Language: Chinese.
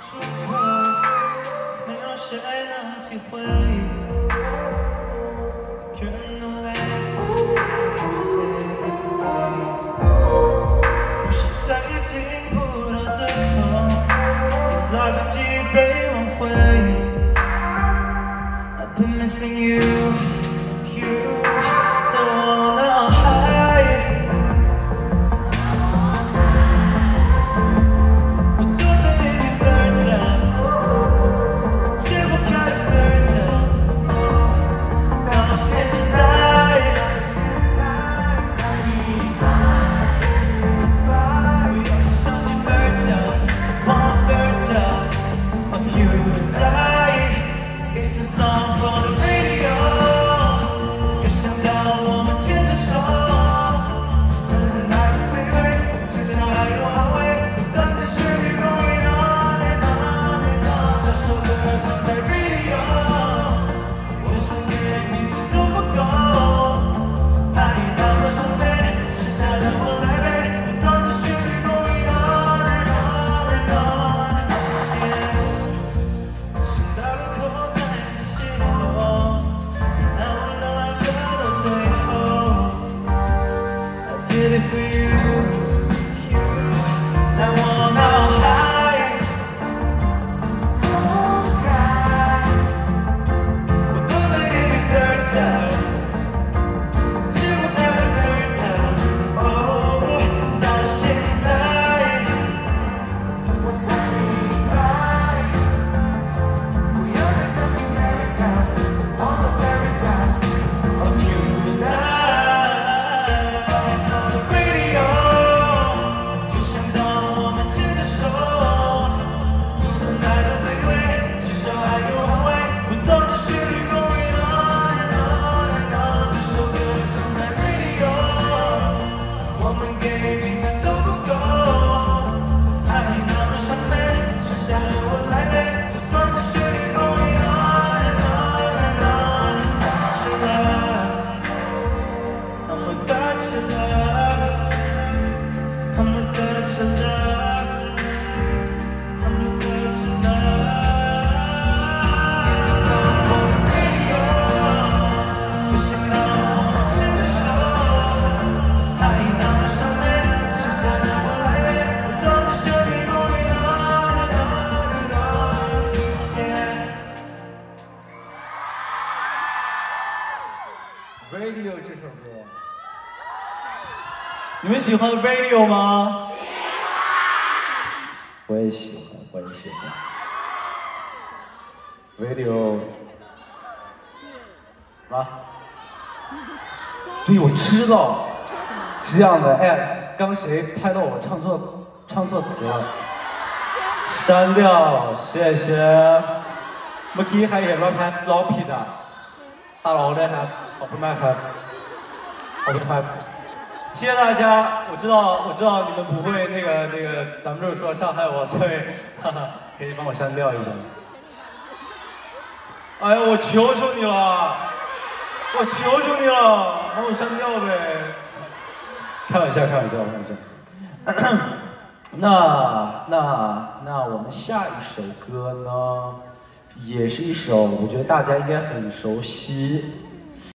出口，没有谁能体会。一个人努力，不是在已经扑到最后，也来不及被挽回。I've been missing you, you，I'm with 你们喜欢 video 吗？喜欢。我也喜欢，我也喜欢。video，吗？对，我知道，是这样的。哎，刚谁拍到我唱错唱错词了？删掉，谢谢。我第一排也老拍老撇的，打扰了，谢谢，好，谢谢。谢谢大家，我知道，我知道你们不会那个那个，咱们就是说伤害我，所以哈哈，可以帮我删掉一下。哎呀，我求求你了，我求求你了，帮我删掉呗。开玩笑，开玩笑，开玩笑。那那那我们下一首歌呢，也是一首我觉得大家应该很熟悉，